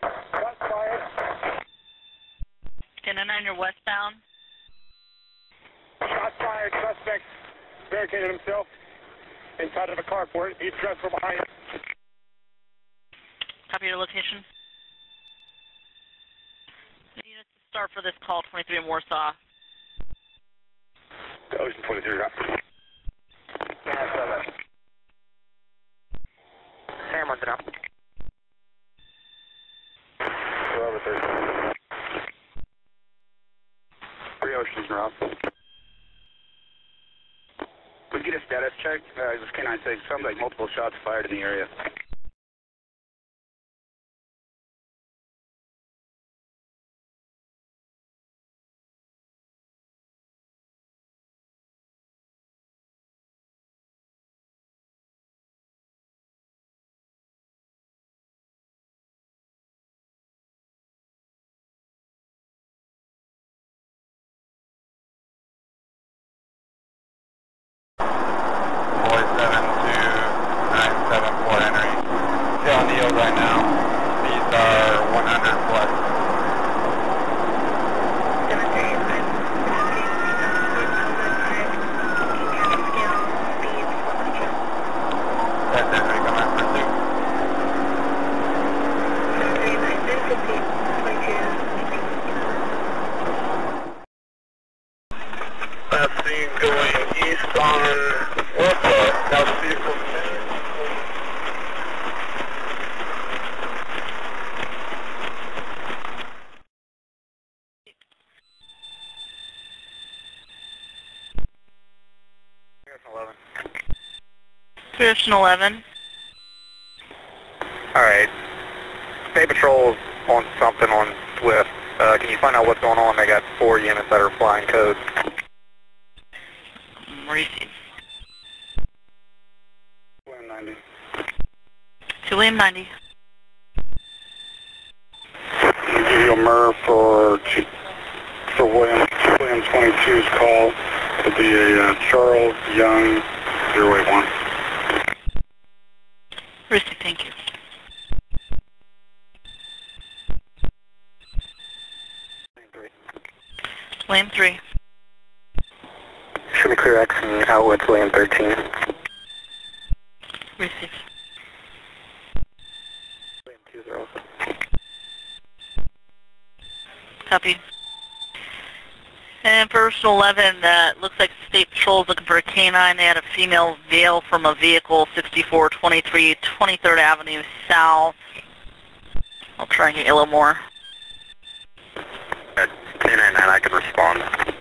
Shots fired. K99, you're westbound. Shots fired. Suspect barricaded himself inside of a carport. He's dressed from behind. Copy your location. Units to start for this call, 23 in Warsaw. Ocean 23 up. Hamilton up. Over 13. Three Oceans are up. We get a status check. Uh, this K9 6. Sounds like multiple shots fired in the area. Boy 72974 entering. Still on the yield right now. These are 100 plus. That's it, we come out pursuit. That scene going east on Warsaw. Now vehicle. Pearson 11. Alright. State Patrol on something on Swift. Uh, can you find out what's going on? They got four units that are flying code. Receive. 90. To William 90. Give you a MIR for for William William 22's call. It'll be a uh, Charles Young 081. Receive, thank you. William 3. Should be clear X and out with William 13. Receive. William 20 also. Copy. And Pearson 11, uh, looks like State Patrol is looking for a canine. They had a female veil from a vehicle 6423 23rd Avenue South. I'll try and get a little more. K99, I can respond.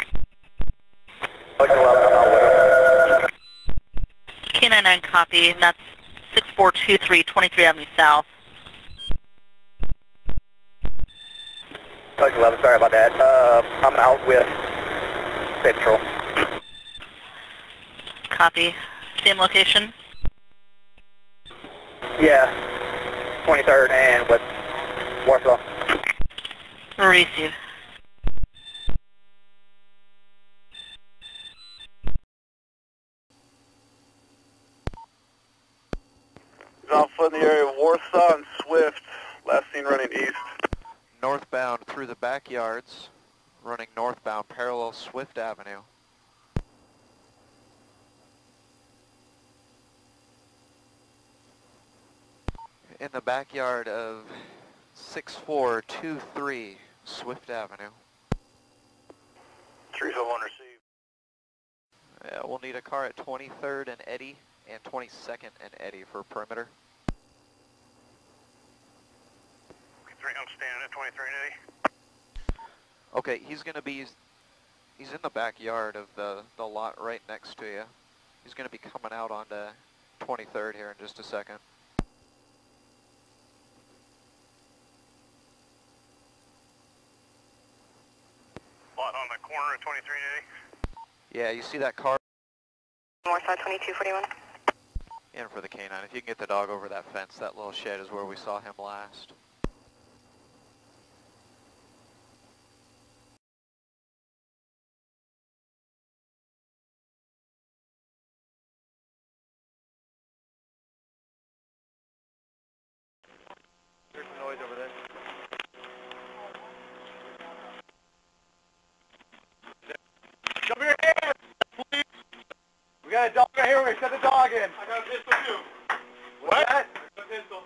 K99 copy, and that's 6423 23 Avenue South. Doug 11, sorry about that. Uh, I'm out with State Patrol. Copy. Same location? Yeah, 23rd and with Warsaw. Receive. Alpha in the area of Warsaw and Swift. Last seen running east. Northbound through the backyards, running northbound parallel Swift Avenue. In the backyard of 6423 Swift Avenue. 301 received. Yeah, we'll need a car at 23rd and Eddy and 22nd and Eddy for perimeter. 3 I'm standing at 23 and 80. Okay, he's gonna be, he's in the backyard of the, the lot right next to you. He's gonna be coming out onto 23rd here in just a second. Lot on the corner of 23 and 80. Yeah, you see that car Northside 2241. in for the canine. If you can get the dog over that fence, that little shed is where we saw him last. Noise over there. Show me your hands, please. We got a dog right here. We're the dog in. I got a pistol too. What? That? A pistol.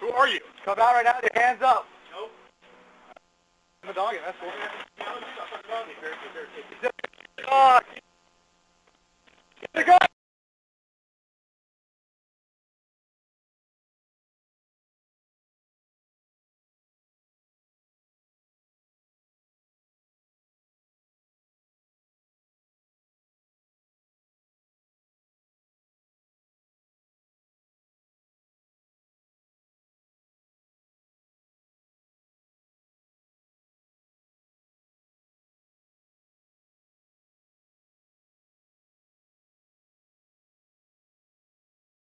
Who are you? Come out right now. Your hands up. Nope. I'm The dog in. That's cool. Dog. Get the gun.